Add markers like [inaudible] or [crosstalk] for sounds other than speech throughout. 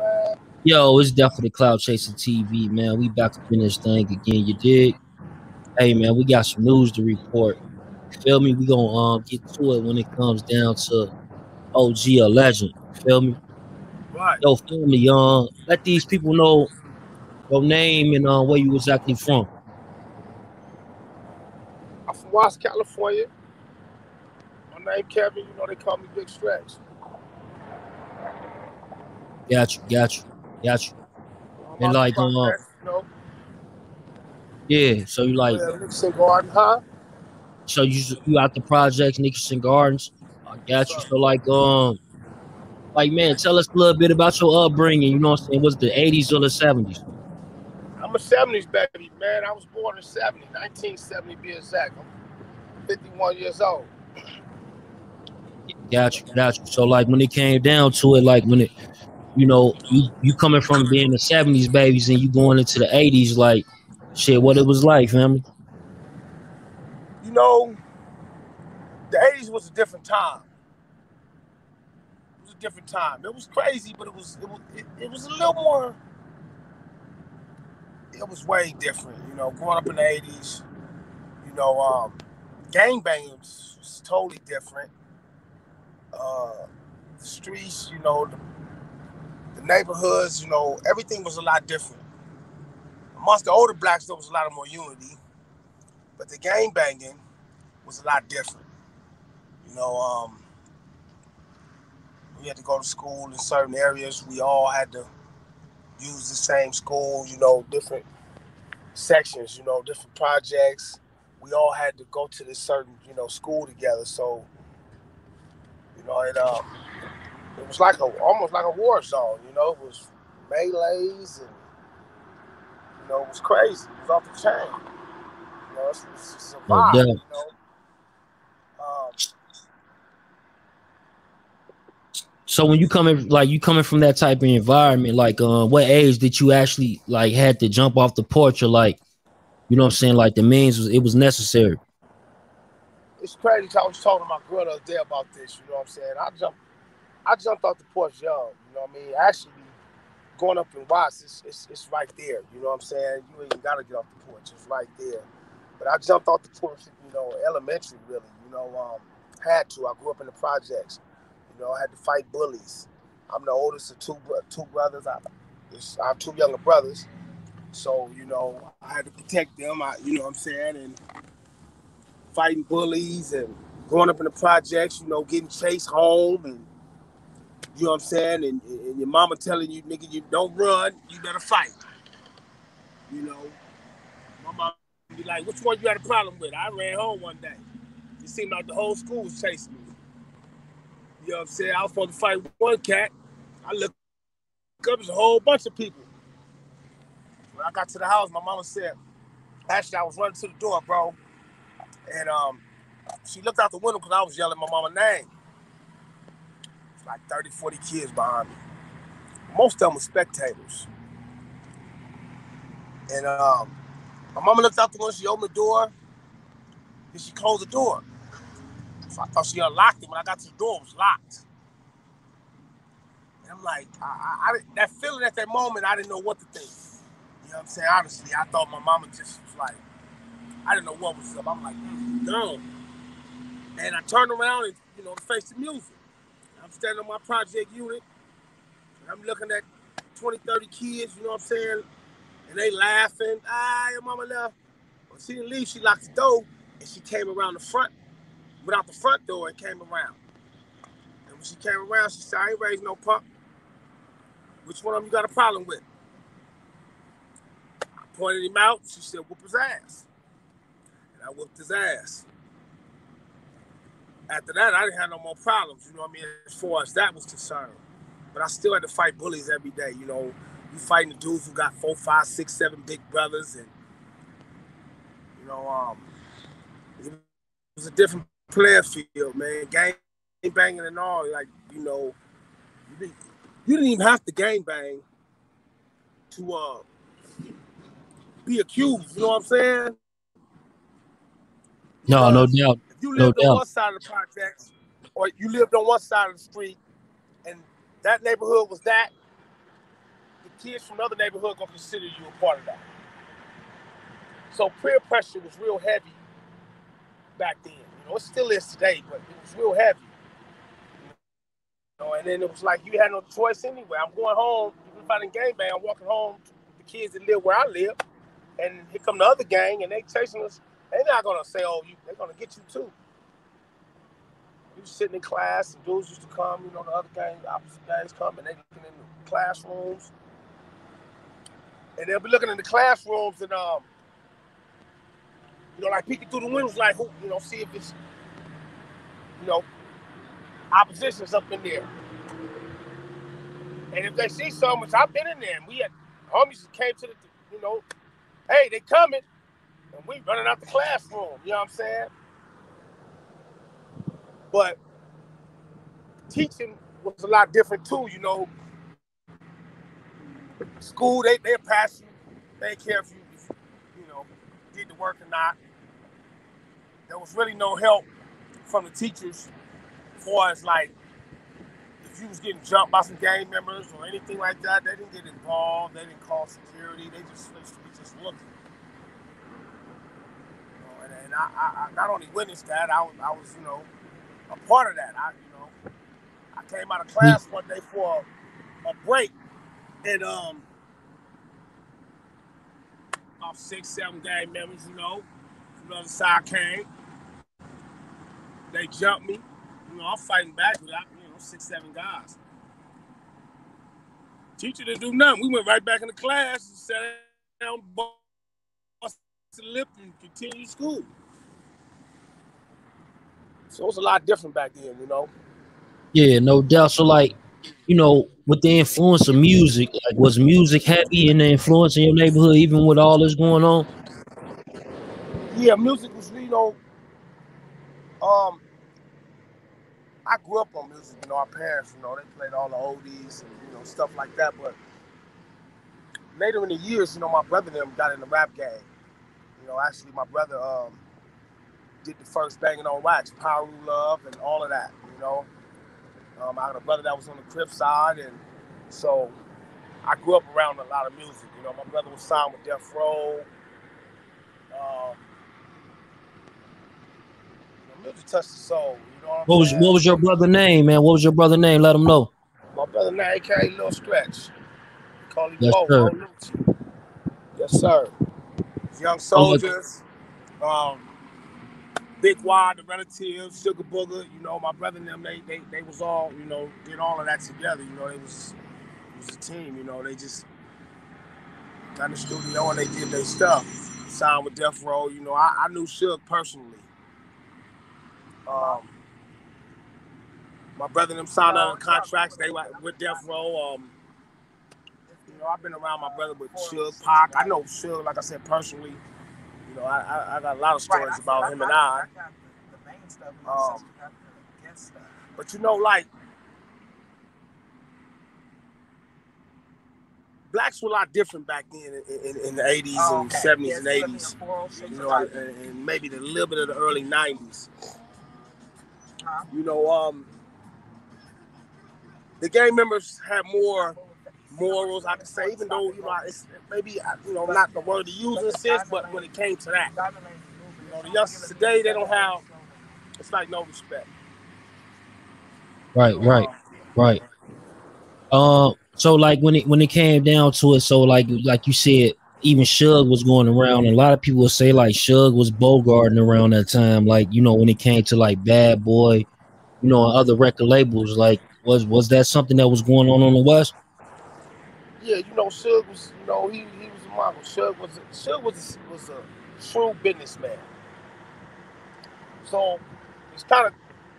man? Yo, it's definitely Clout Chasing TV, man. We back to finish thing again. You dig? Hey, man, we got some news to report. Feel me? We gonna um get to it when it comes down to OG a legend. Feel me? Right. Yo, feel me, um, let these people know your name and uh, where you exactly from. I'm from Watts California. My name Kevin. You know they call me Big Stretch. Got you, got you, got you. And like, um, you know, Yeah, so you like, yeah, Garden, huh? so you you out the projects, Nickerson Gardens. I got you. So like, um, like man, tell us a little bit about your upbringing. You know what I'm saying? Was it the 80s or the 70s? I'm a 70s baby, man. I was born in 70, 1970 be exact. I'm 51 years old. Got you, got you. So like when it came down to it, like when it, you know, you you coming from being the 70s babies and you going into the 80s, like shit, what it was like, family. You know, the 80s was a different time. It was a different time. It was crazy, but it was it was it, it was a little more. It was way different, you know. Growing up in the 80s, you know, um, gang was, was totally different. Uh, the streets, you know, the, the neighborhoods, you know, everything was a lot different. Amongst the older blacks, there was a lot of more unity, but the gang banging was a lot different. You know, um, we had to go to school in certain areas. We all had to use the same school, you know, different sections, you know, different projects. We all had to go to this certain, you know, school together. So, you know, it um, it was like a almost like a war zone. You know, it was melees and you know, it was crazy. It was off the chain. You know, it's, it's, a vibe. You know. Um, So when you coming like you coming from that type of environment, like uh, what age did you actually like had to jump off the porch or like, you know what I'm saying? Like the means was it was necessary. it's crazy. I was talking to my girl the other day about this. You know what I'm saying? I jumped, I jumped off the porch young. You know what I mean? Actually, going up in Watts, it's, it's it's right there. You know what I'm saying? You ain't gotta get off the porch. It's right there. But I jumped off the porch, you know, elementary really. You know, um, had to. I grew up in the projects. You know, I had to fight bullies. I'm the oldest of two two brothers. I, I have two younger brothers. So, you know, I had to protect them. I, you know what I'm saying? And fighting bullies and growing up in the projects, you know, getting chased home and you know what I'm saying? And, and your mama telling you, nigga, you don't run, you better fight. You know, my mom be like, which one you had a problem with? I ran home one day. It seemed like the whole school was chasing me. You know what I'm saying? I was supposed to fight one cat. I looked up, there's a whole bunch of people. When I got to the house, my mama said, actually, I was running to the door, bro. And um, she looked out the window because I was yelling my mama's name. Like 30, 40 kids behind me. Most of them were spectators. And um, my mama looked out the window, she opened the door, then she closed the door. So I thought she unlocked it. When I got to the door, it was locked. And I'm like, I, I, I, that feeling at that moment, I didn't know what to think. You know what I'm saying? Honestly, I thought my mama just was like, I didn't know what was up. I'm like, mm, no. And I turned around and, you know, faced the music. I'm standing on my project unit. I'm looking at 20, 30 kids, you know what I'm saying? And they laughing. Ah, your mama left. But she didn't leave. She locked the door and she came around the front, without the front door and came around. And when she came around, she said, I ain't raised no pump. Which one of them you got a problem with? I pointed him out. She said, whoop his ass. And I whooped his ass. After that, I didn't have no more problems, you know what I mean, as far as that was concerned. But I still had to fight bullies every day, you know. You fighting the dudes who got four, five, six, seven big brothers, and you know, um, it was a different player field, man. Gang banging and all, like you know, you didn't, you didn't even have to gang bang to uh be accused. You know what I'm saying? No, no Because doubt. You No lived on one side of the projects, or you lived on one side of the street, and that neighborhood was that, the kids from another neighborhood gonna consider you a part of that. So peer pressure was real heavy back then. You know, it still is today, but it was real heavy. You know, and then it was like you had no choice anyway. I'm going home, even if I didn't game bang, I'm walking home to the kids that live where I live, and here come the other gang, and they chasing us. They're not gonna say, "Oh, you," they're gonna get you too. Was sitting in class, and dudes used to come. You know, the other gang, opposite gangs come, and they looking in the classrooms, and they'll be looking in the classrooms, and um, you know, like peeking through the windows, like who, you know, see if it's, you know, opposition's up in there. And if they see something, which I've been in there, and we had homies that came to the, you know, hey, they coming, and we running out the classroom. You know what I'm saying? But teaching was a lot different too. You know, school they they pass you, they care if you, you know, did the work or not. There was really no help from the teachers, as far as like if you was getting jumped by some gang members or anything like that. They didn't get involved. They didn't call security. They just they just looking. And, I, I, I not only witnessed that, I was I was you know a part of that. I, you know, I came out of class one day for a, a break, and um, off six, seven gang members, you know, from the other side came. They jumped me. You know, I'm fighting back with you know six, seven guys. Teacher didn't do nothing. We went right back in the class and sat down, bust the lip, and continued school. So it was a lot different back then, you know. Yeah, no doubt. So like, you know, with the influence of music, like was music heavy in the influence in your neighborhood, even with all this going on? Yeah, music was, you know, um, I grew up on music. You know, our parents, you know, they played all the oldies and you know stuff like that. But later in the years, you know, my brother and them got in the rap game. You know, actually, my brother um, did the first banging on wax, Power Love, and all of that. You know, um, I had a brother that was on the Crip side, and so I grew up around a lot of music. You know, my brother was signed with Death Row. Um, you know, music touched the soul. You know what, what was what was your brother name, man? What was your brother name? Let him know. My brother name, aka Little Stretch. Call him yes, Bo, sir. Bo yes, sir. Young soldiers. Um, Big Wad, the relatives, Sugar Booger, you know, my brother and them, they, they they was all, you know, did all of that together. You know, it was it was a team, you know, they just got in the studio and they did their stuff. Signed with Death Row, you know, I, I knew Suge personally. Um, my brother and them signed of contracts, they were with Death Row. Um, you know, I've been around my brother with Suge Pac. I know Suge, like I said, personally. You know, I, I, I got a lot of stories right, about him and I. Um, but you know, like blacks were a lot different back then in, in, in the 80s oh, and okay. 70s yes, and 80s. You know, and, and, maybe the little bit of the early 90s. Huh? You know, um, the gang members had more morals, I could say, even though, you know, it's maybe, you know, not the word to use in sense, but when it came to that, you know, the youngsters today, they don't have, it's like no respect. Right, right, right. Um, so like when it when it came down to it, so like like you said, even Suge was going around, and a lot of people would say like Suge was bogarting around that time, like you know when it came to like Bad Boy, you know, other record labels. Like, was was that something that was going on on the West? Yeah, you know, Suge was, you know, he, he was a model. Suge was a, Suge was a, was a true businessman. So it's kind of,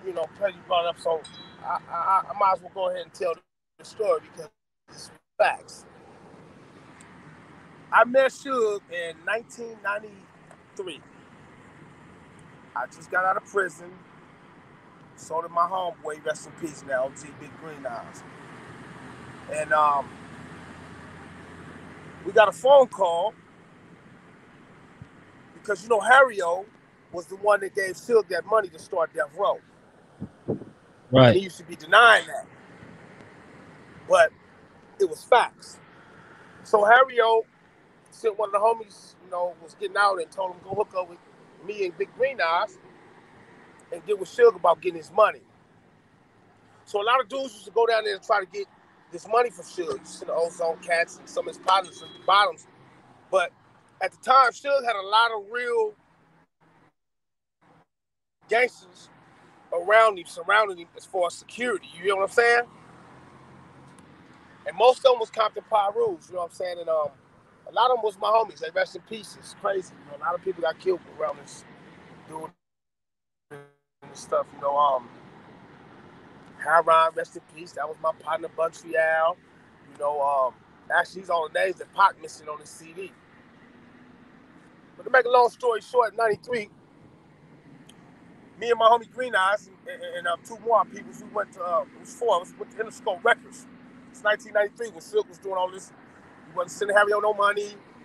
you know, you brought up. So I, I, I might as well go ahead and tell the story because it's facts. I met Suge in 1993. I just got out of prison. So did my homeboy, rest in peace now, OG Big Green Eyes. And um, we got a phone call because you know Harry-O was the one that gave Suge that money to start Death Row. Right. And he used to be denying that. But it was facts. So Harry O sent one of the homies, you know, was getting out and told him go hook up with me and Big Green Eyes and get with Suge about getting his money. So a lot of dudes used to go down there and try to get this money from Suge. You see the Ozone Cats and some of his partners the bottoms. But at the time, Suge had a lot of real gangsters around him, surrounding him as far as security. You know what I'm saying? And most of them was Compton Pirus, you know what I'm saying? And um, a lot of them was my homies. They rest in peace. It's crazy. You know, a lot of people got killed around this doing and stuff. You know, um, Haron, rest in peace. That was my partner, Montreal. You know, um, actually, he's all the names that Pac missing on the CD. But to make a long story short, 93, me and my homie Green Eyes and, and, and um, two more people, we went to, uh, it was four of us, went to Interscope Records. It's 1993 when Suge was doing all this. He wasn't sending Harry on no money. He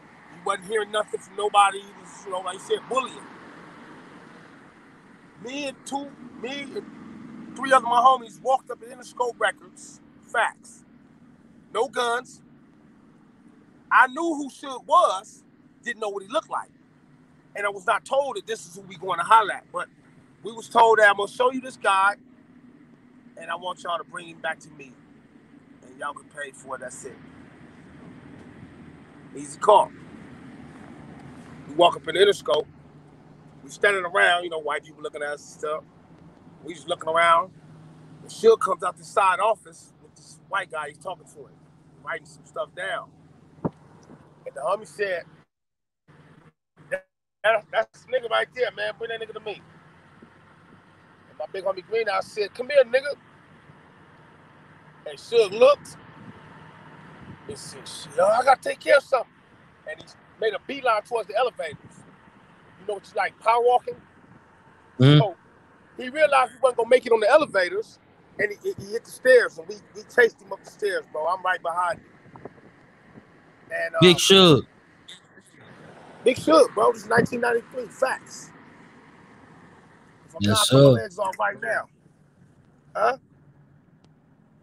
wasn't hearing nothing from nobody. He was, you know, like you said, bullying. Me and two, me and three other my homies walked up at Interscope Records. Facts. No guns. I knew who Suge was, didn't know what he looked like. And I was not told that this is who we going to holler at. But we was told that I'm gonna show you this guy, and I want y'all to bring him back to me. And y'all get paid for it, that's it. Easy call. We walk up in the Interscope. We standing around, you know, white people looking at us and stuff. We just looking around. And Suge comes out the side office with this white guy. He's talking to him, writing some stuff down. And the homie said, that, "That's the nigga right there, man. Bring that nigga to me." And my big homie Green, I said, "Come here, nigga." And Suge looked. He said, "Shit, I gotta take care of something." And he made a beeline towards the elevators. You know what you like, power walking? Mhm. So he realized he wasn't gonna make it on the elevators, and he, he hit the stairs, and we, we chased him up the stairs, bro. I'm right behind him. And um, Big Suge. Big Suge, bro. This is 1993. Facts. Yes, sir. legs off right now. Huh?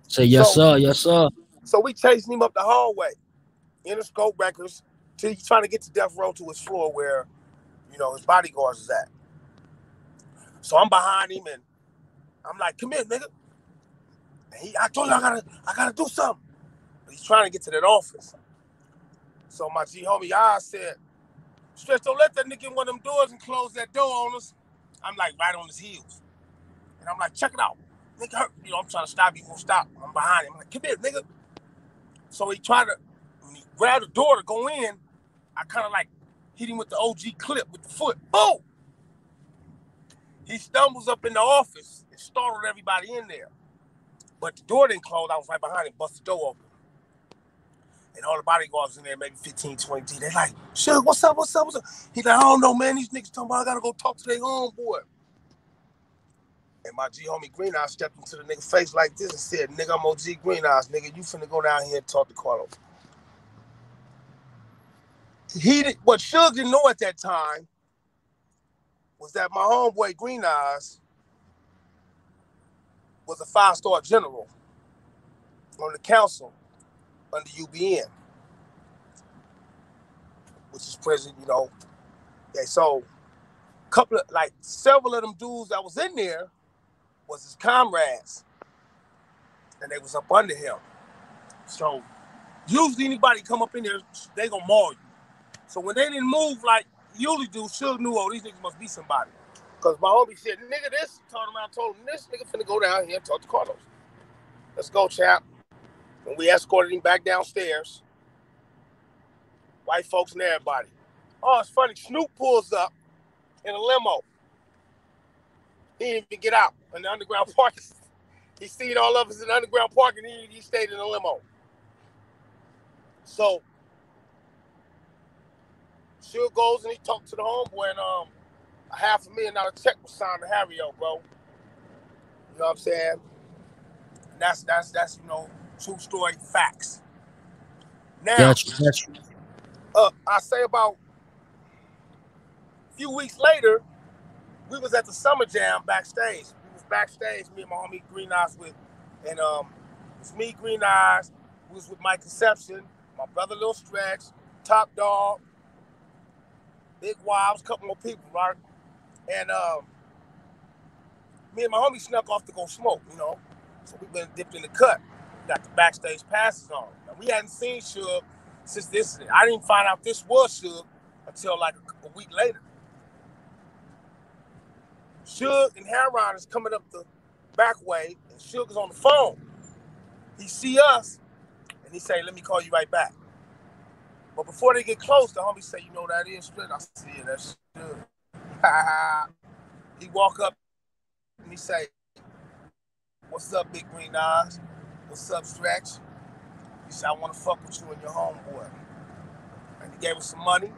Say yes, So- sir. Yes, sir. So we chasing him up the hallway, Interscope Records, till he's trying to get to Death Row to his floor where, you know, his bodyguards is at. So I'm behind him and I'm like, come here, nigga. And he, I told you I gotta, I gotta do something. But he's trying to get to that office. So my G homie I said, Stretch, don't let that nigga in one of them doors and close that door on us. I'm like right on his heels. And I'm like, check it out. Nigga hurt. You know, I'm trying to stop you, won't stop. I'm behind him. I'm like, come here, nigga. So he tried to, when he grabbed the door to go in, I kind of like hit him with the OG clip with the foot. Boom! He stumbles up in the office and startled everybody in there. But the door didn't close. I was right behind him, bust the door open. And all the bodyguards in there, maybe 15, 20 G. They like, Suge, what's up, what's up, what's up? He's like, I don't know, man. These niggas talking about I gotta go talk to their homeboy. And my G homie Green Eyes stepped into the nigga face like this and said, nigga, I'm OG Green Eyes, nigga. You finna go down here and talk to Carlos. He did, what Suge didn't know at that time was that my homeboy Green Eyes was a five-star general on the council under UBN, which is president, you know. Yeah, so couple of like several of them dudes that was in there was his comrades, and they was up under him. So usually anybody come up in there, they gonna maul you. So when they didn't move like usually do, Suge knew, oh, these niggas must be somebody. Cause my homie said, nigga, this turned around, told him this nigga finna go down here and talk to Carlos. Let's go, chap. And we escorted him back downstairs. White folks and everybody. Oh, it's funny. Snoop pulls up in a limo. He didn't even get out in the underground [laughs] parking. He seen all of us in the underground parking. He, he stayed in the limo. So Suge goes and he talked to the homeboy and um a half a million dollar check was signed to Harry O, bro. You know what I'm saying? And that's that's that's you know true story facts. Now Got you. Got you. uh, I say about a few weeks later, we was at the summer jam backstage. We was backstage, me and my homie Green Eyes with, and um, it's me, Green Eyes. We was with Mike Concepcion, my my brother Lil Stretch, Top Dawg, Big Wives, couple more people, right? And um, me and my homie snuck off to go smoke, you know. So we been dipped in the cut. Got the backstage passes on. Now, we hadn't seen Suge since this. I didn't find out this was Suge until like a, a week later. Suge and Heron is coming up the back way, and Suge is on the phone. He see us, and he say, "Let me call you right back." But before they get close, the homie say, "You know that is straight." I see it. That's Suge. [laughs] he walk up and he say, "What's up, Big Green Eyes? What's up, Stretch?" He said, "I want to fuck with you and your homeboy." And he gave us some money.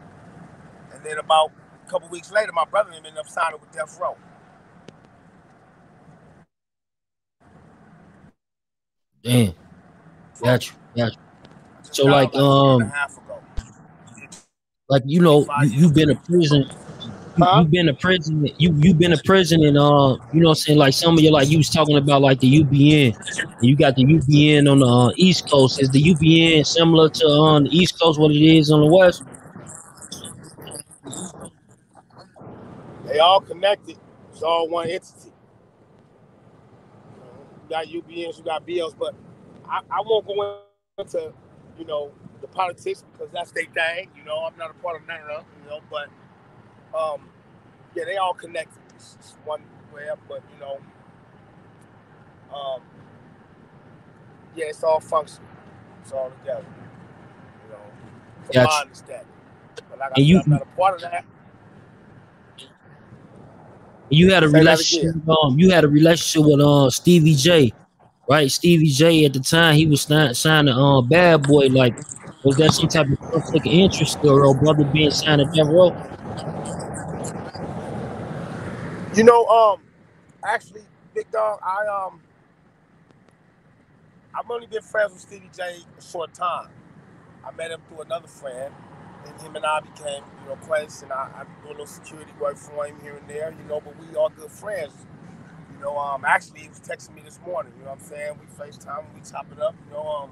And then about a couple weeks later, my brother ended up signing with Death Row. Damn. Got you. Got you. So like um like you know you, you've been a prison Huh? You've been a prison. You you've been a prison, and uh, you know, what I'm saying like some of you like you was talking about like the UBN. You got the UBN on the uh, East Coast. Is the UBN similar to on um, the East Coast what it is on the West? They all connected. It's all one entity. You got UBNs, you got BLs, but I, I won't go into you know the politics because that's their thing. You know, I'm not a part of none of them. You know, but um, yeah, they all connected. It's, it's one way up, but you know, um, yeah, it's all functional. It's all together. You know, from gotcha. my understanding. But like I said, you, I'm not a part of that. You had a Say relationship. Um, you had a relationship with uh Stevie J, right? Stevie J at the time he was signed to um Bad Boy. Like, was that some type of conflict of interest or brother being signed at that Row? You know, um, actually, Big Dog, I um, I've only been friends with Stevie J a short time. I met him through another friend, and him and I became, you know, close. And I, I do a little security work for him here and there, you know. But we are good friends. You know, um, actually, he was texting me this morning. You know what I'm saying? We FaceTime, we top it up. You know, um,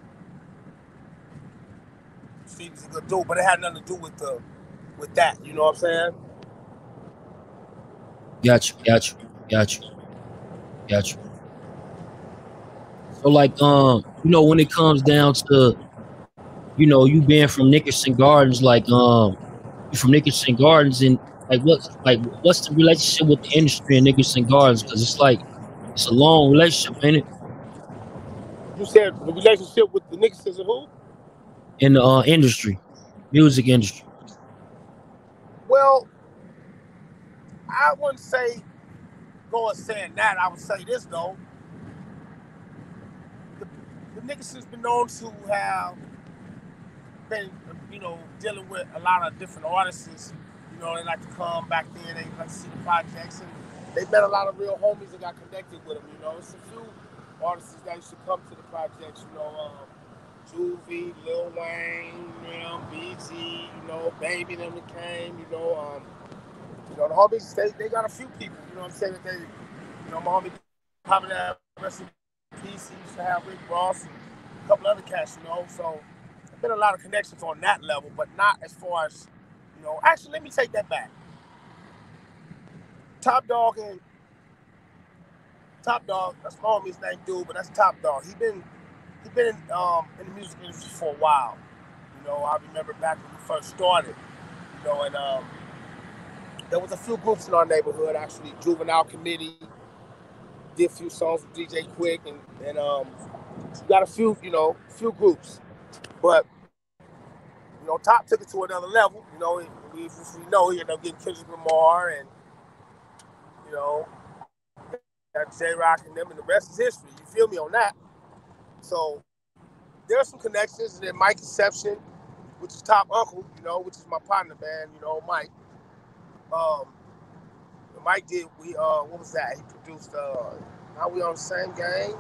Stevie's a good dude, but it had nothing to do with the with that. You know what I'm saying? Got you, got you, got you, got you. So like um, you know, when it comes down to, you know, you being from Nickerson Gardens, like um, from Nickerson Gardens, and like what's like what's the relationship with the industry in Nickerson Gardens? Because it's like it's a long relationship, ain't it? You said the relationship with the Nickersons and who? In the uh, industry, music industry. Well, I wouldn't say go and saying that. I would say this though. The, the niggas has been known to have been, you know, dealing with a lot of different artists. Know, they like to come back there, they like to see the projects, and they met a lot of real homies that got connected with them. You know, it's a few artists that used to come to the projects. You know, um, Juvie, Lil Wayne, you know, BG, you know, Baby them that came. You know, um, you know, the homies, they, they got a few people, you know what I'm saying, that they, you know, my homie popping that rest in. He used to have Rick Ross and a couple other cats, you know. So been a lot of connections on that level, but not as far as, know, actually let me take that back. Top Dawg and Top Dawg, that's my homie's name, dude, but that's Top Dawg. He been he been in, um, in the music industry for a while. You know, I remember back when we first started, you know, and um, there was a few groups in our neighborhood actually. Juvenile Committee did a few songs with DJ Quik, and and um, got a few, you know, few groups. But you know, Top took it to another level. You know, we, we know he ended up getting Kendrick Lamar, and you know, got Jay Rock and them, and the rest is history. You feel me on that? So there are some connections, and then Mike Concepcion, which is Top Uncle, you know, which is my partner, man. You know, Mike um, Mike did we uh what was that? He produced uh Now We on the Same Game.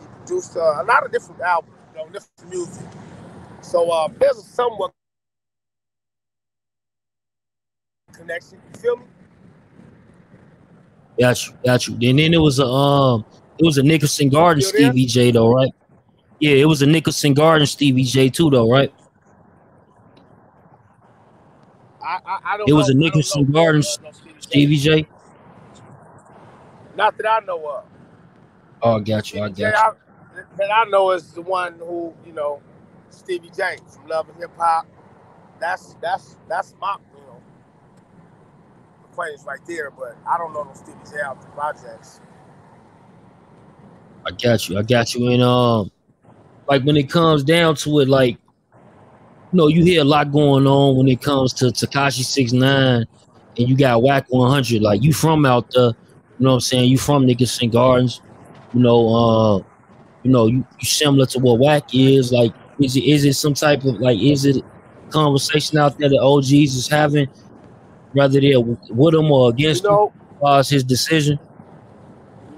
He produced uh, a lot of different albums, you know, different music. So uh, there's a somewhat connection. You feel me? Got you, got you. And then it was a um it was a Nickerson Garden Stevie J though, right? Yeah, it was a Nickerson Garden Stevie J too though, right? I, I, I don't. It was know, a Nickerson no Stevie J. Not that I know of. Oh, I got you. I got you. I, that I know is the one who you know, Stevie J from Love and Hip Hop. That's that's that's my you know acquaintance right there. But I don't know no Stevie J out projects. I got you. I got you. And um, like when it comes down to it, like you know, you hear a lot going on when it comes to Tekashi Six Nine, and you got Wack One Hundred. Like you from out there, you know what I'm saying? You from Nickerson Gardens, you know. Uh, you know, you, you similar to what Wack is. Like, is it is it some type of like is it conversation out there that OGs is having, whether they're with him or against him, know, far as his decision?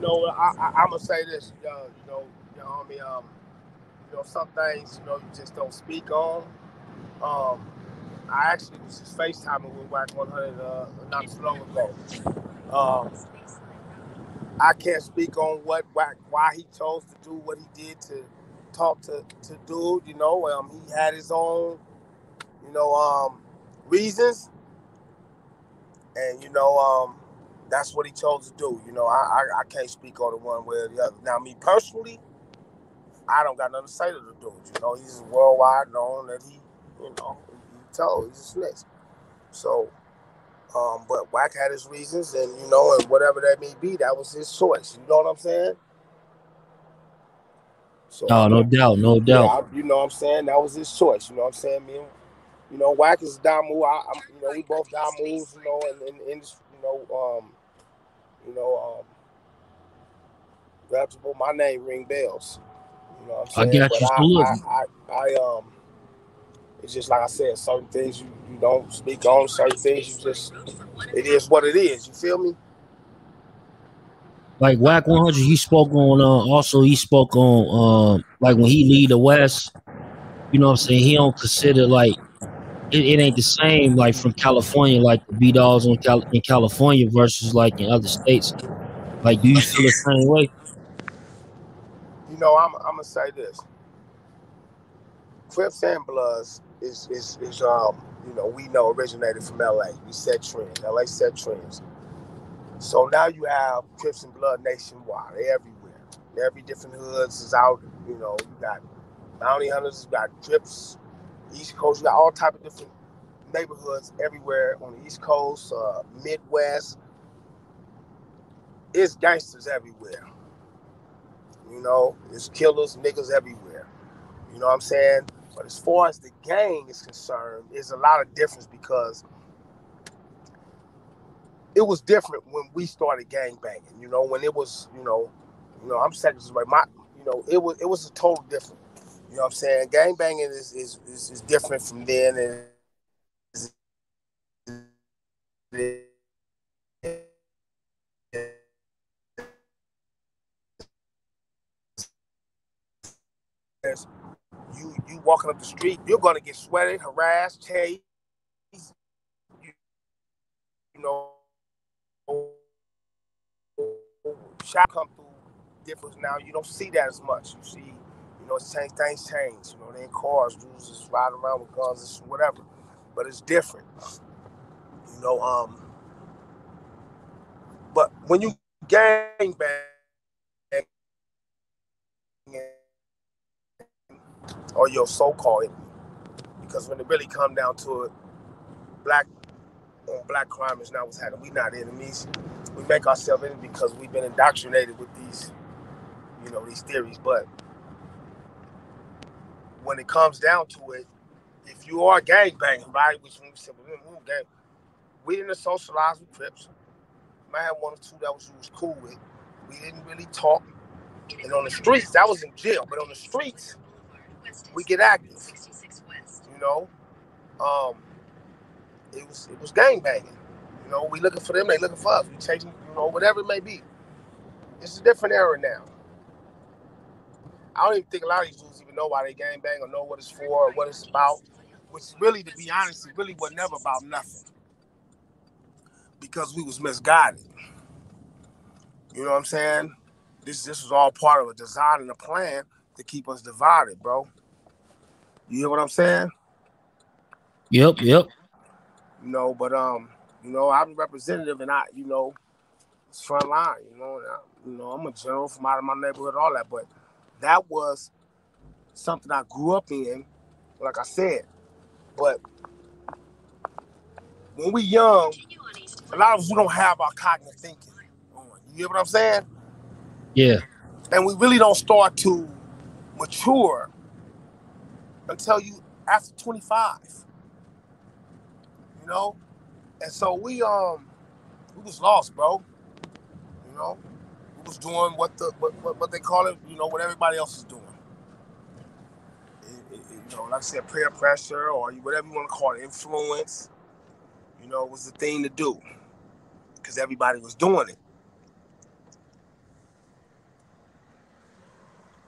you know, I, I, I'm gonna say this, uh, you know, you know, I mean, um, you know, some things, you know, you just don't speak on. Um, I actually was just FaceTiming with Wack 100 uh, not too long ago. Um, I can't speak on what Wack, why he chose to do what he did to talk to to dude. You know, um, he had his own, you know, um, reasons, and you know, um, that's what he chose to do. You know, I, I I can't speak on it one way or the other. Now, me personally, I don't got nothing to say to the dude. You know, he's worldwide known that he, you know, he told he's a snitch. So, um, but Wack had his reasons, and you know, and whatever that may be, that was his choice. You know what I'm saying? So, Oh, no doubt, no yeah, doubt. I- you know what I'm saying? That was his choice. You know what I'm saying? Me, and- you know, Wack is Damu. I, I'm, you know, we both Damus. You know, and in, in, you know, um, you know, um, reputable. My name ring bells. You know what I'm saying? I got you. I, I, I, I, um, it's just like I said, certain things you, you don't speak on, certain things you just, it is what it is. You feel me? Like Wack 100, he spoke on. Uh, also, he spoke on. Um, like when he lead the West, you know what I'm saying. He don't consider like it, it ain't the same like from California, like the B Dogs on Cal- in California versus like in other states. Like, do you feel the same way? You know, I'm, I'm gonna say this. Crips and Bloods is, is, is, um, you know, we know originated from LA. We set trends. LA set trends. So now you have Crips and Blood nationwide. Everywhere. Every different hoods is out. You know, you got bounty hunters, you got Crips, East Coast, you got all type of different neighborhoods everywhere on the East Coast, uh, Midwest. It's gangsters everywhere. You know, it's killers, niggas everywhere. You know what I'm saying? But as far as the gang is concerned, there's a lot of difference because it was different when we started gang banging. You know, when it was, you know, you know, I'm second right. My, you know, it was it was a total different. You know what I'm saying? Gang banging is is, is, is different from then and you you walking up the street, you're gonna get sweated, harassed, chased. You, you know, shot come through difference now. You don't see that as much. You see, you know, it's changed. Things change. You know, they in cars, dudes just riding around with guns and whatever. But it's different. You know, um. But when you gang bang or your so-called. Because when it really come down to it, black on black crime is not what's happening. We not enemies. We make ourselves in because we've been indoctrinated with these, you know, these theories. But when it comes down to it, if you are gang banging, right, which we said we didn't gang, we didn't socialize with Crips. Might have one or two that was, was cool with. We didn't really talk. And on the streets, that was in jail, but on the streets, we get active. You know, um, it was it was gang banging. You know, we looking for them, they looking for us. We chasing, you know, whatever it may be. It's a different era now. I don't even think a lot of these dudes even know why they gang bang or know what it's for or what it's about. Which really, to be honest, it really was never about nothing. Because we was misguided. You know what I'm saying? This this was all part of a design and a plan to keep us divided, bro. You hear what I'm saying? Yep, yep. You know, but um, you know, I'm representative and I, you know, it's front line, you know, I, you know, I'm a general from out of my neighborhood, all that, but that was something I grew up in, like I said. But when we young, a lot of us we don't have our cognitive thinking. You get what I'm saying? Yeah. And we really don't start to mature until you after 25. You know? And so we um we was lost, bro. You know? We was doing what the what, what, what they call it, you know, what everybody else is doing. It, it, you know, like I said, peer pressure or whatever you want to call it, influence. You know, was the thing to do. Because everybody was doing it.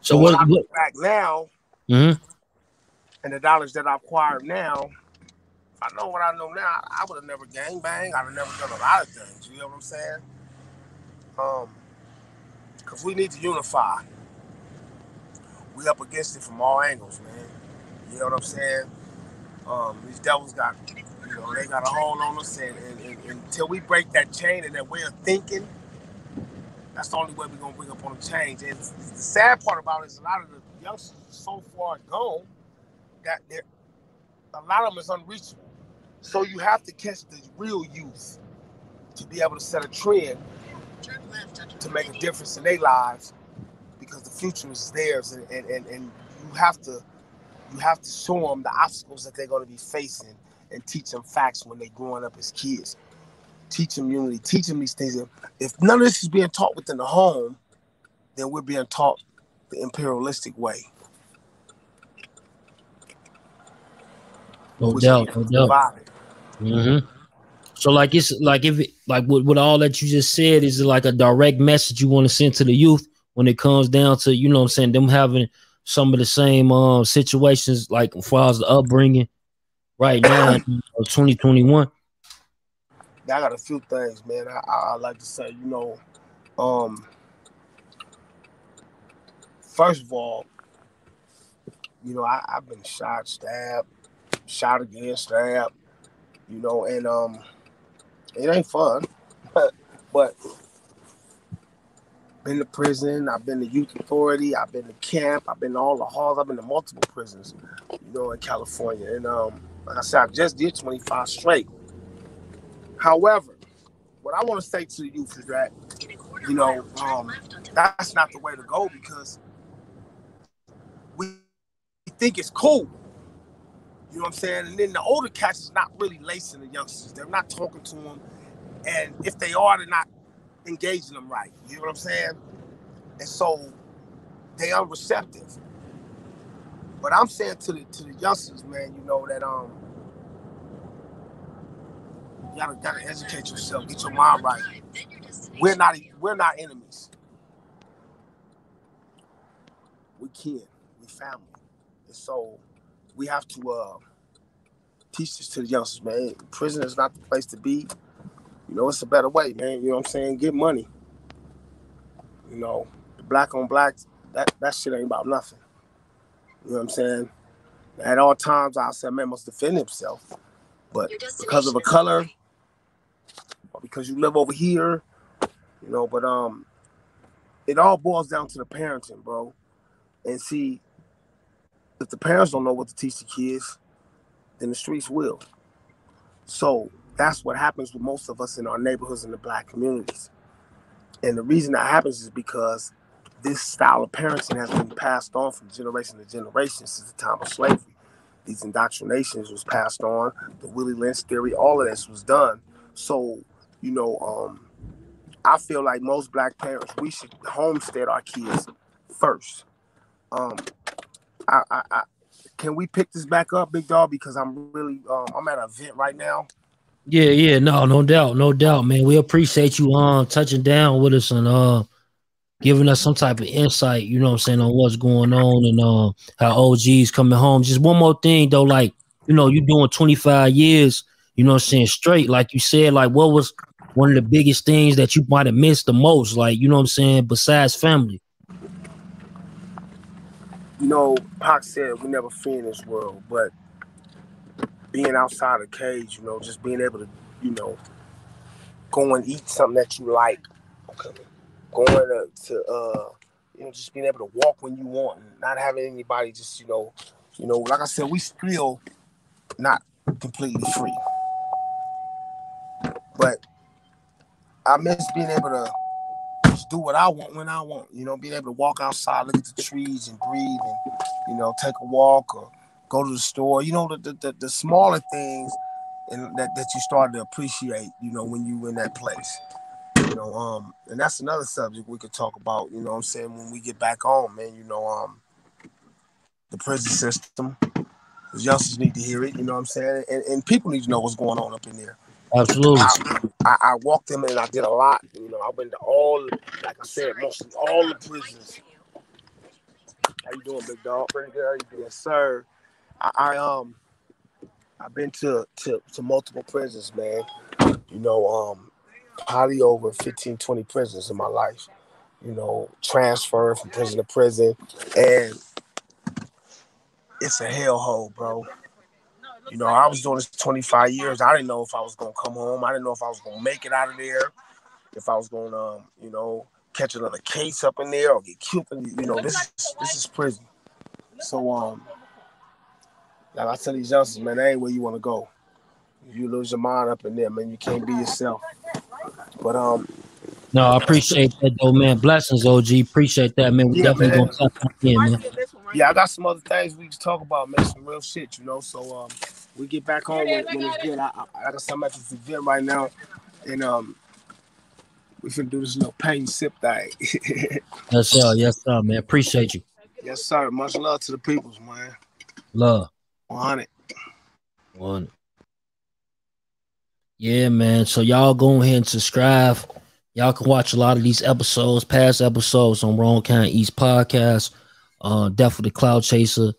So, what, I look back now mhm. and the knowledge that I acquired now, I know what I know now, I would have never gang bang. I'd have never done a lot of things. You know what I'm saying? Um, because we need to unify. We up against it from all angles, man. You know what I'm saying? Um, these devils got, you know, they got a hold on us, and, and, and, until we break that chain and that way of thinking, that's the only way we're gonna bring up on the change. And the sad part about it is a lot of the youngsters so far gone that a lot of them is unreachable. So you have to catch the real youth to be able to set a trend to make a difference in their lives because the future is theirs. And, and, and, and you have to you have to show them the obstacles that they're going to be facing and teach them facts when they're growing up as kids. Teach them unity teach them these things. If none of this is being taught within the home then we're being taught the imperialistic way. No doubt, no doubt. Divided. hmm So like it's like if like with, with all that you just said is like a direct message you want to send to the youth when it comes down to you know I'm saying them having some of the same um situations like as far as the upbringing right now in 2021. I got a few things, man. I, I, like to say, you know, um, first of all, you know, I, I've been shot, stabbed, shot again, stabbed, you know, and um, it ain't fun, [laughs] but been to prison. I've been to youth authority. I've been to camp. I've been to all the halls. I've been to multiple prisons, you know, in California. And um, like I said, I just did 25 straight. However, what I want to say to the youth is that, you know, um, that's not the way to go because we think it's cool. You know what I'm saying? And then the older cats is not really lacing the youngsters. They're not talking to them. And if they are, they're not engaging them right. You know what I'm saying? And so they are receptive. But I'm saying to the to the youngsters, man, you know that um you gotta gotta educate yourself, get your mind right. We're not we're not enemies. We kin, we family. And so we have to uh teach this to the youngsters, man. Prison is not the place to be. You know, it's a better way, man. You know what I'm saying? Get money. You know, black on black, that, that shit ain't about nothing. You know what I'm saying? At all times, I said, man must defend himself. But because of a color, or because you live over here, you know, but um, it all boils down to the parenting, bro. And see, if the parents don't know what to teach the kids, then the streets will. So that's what happens with most of us in our neighborhoods in the black communities. And the reason that happens is because this style of parenting has been passed on from generation to generation since the time of slavery. These indoctrinations was passed on, the Willie Lynch theory, all of this was done. So, you know, um, I feel like most black parents, we should homestead our kids first. Um, I, I, I can we pick this back up, big dog? Because I'm really, um, I'm at an event right now. Yeah, yeah, no, no doubt, no doubt, man. We appreciate you um touching down with us and uh giving us some type of insight, you know what I'm saying, on what's going on and uh how OG's coming home. Just one more thing though, like, you know, you doing 25 years, you know what I'm saying, straight, like you said, like what was one of the biggest things that you might have missed the most, like, you know what I'm saying, besides family? You know, Pac said we never fear in this world, but being outside the cage, you know, just being able to, you know, go and eat something that you like. Going to, to uh, you know, just being able to walk when you want and not having anybody just, you know, you know, like I said, we still not completely free. But I miss being able to do what I want when I want. You know, being able to walk outside, look at the trees and breathe and, you know, take a walk or go to the store. You know, the the, the smaller things and that, that you start to appreciate, you know, when you in that place. You know, um, and that's another subject we could talk about, you know I'm saying, when we get back home, man, you know, um, the prison system. Because youngsters need to hear it, you know what I'm saying? And, and people need to know what's going on up in there. Absolutely. I, I, I walked them and I did a lot. You know, I went to all, like I said, mostly all the prisons. How you doing, big dog? Pretty good. How you doing, sir? I, I um, I've been to, to to multiple prisons, man. You know, um, probably over 15, 20 prisons in my life. You know, transferring from prison to prison, and it's a hellhole, bro. You know, I was doing this 25 years. I didn't know if I was gonna come home. I didn't know if I was gonna make it out of there. If I was gonna, um, you know, catch another case up in there or get killed. You know, this is this is prison. So, um, like I tell these youngsters, man, that ain't where you want to go. You lose your mind up in there, man. You can't be yourself. But um, no, I appreciate that though, man. Blessings, OG. Appreciate that, man. We yeah, definitely man. gonna talk again, man. Yeah, I got some other things we can talk about, man. Some real shit, you know. So um, we get back home when, when it's good. I, I, I got some at this event right now, and um, we finna do this little pain sip thing. [laughs] yes, sir. Yes, sir, man. Appreciate you. Yes, sir. Much love to the peoples, man. Love. 100. One. Yeah, man. So y'all go ahead and subscribe. Y'all can watch a lot of these episodes, past episodes on Wrong Kind East podcast. Uh, definitely Clout Chaser.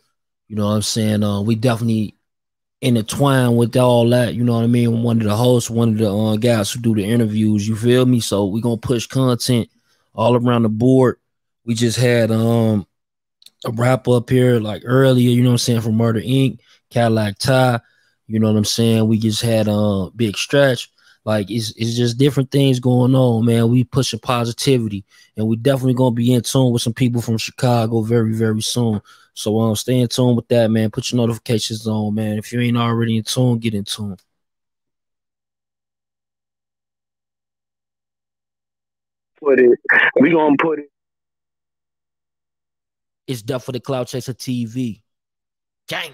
You know what I'm saying? Uh, we definitely intertwine with all that. You know what I mean? One of the hosts, one of the uh, guys who do the interviews. You feel me? So we gonna push content all around the board. We just had um a wrap up here like earlier. You know what I'm saying? From Murder Inc. Cadillac Tah. You know what I'm saying? We just had a uh, Big Stretch. Like it's it's just different things going on, man. We pushing positivity, and we definitely gonna be in tune with some people from Chicago very very soon. So um, stay in tune with that, man. Put your notifications on, man. If you ain't already in tune, get in tune. Put it. We gonna put it. It's Duff for the Clout Chaser TV. Gang.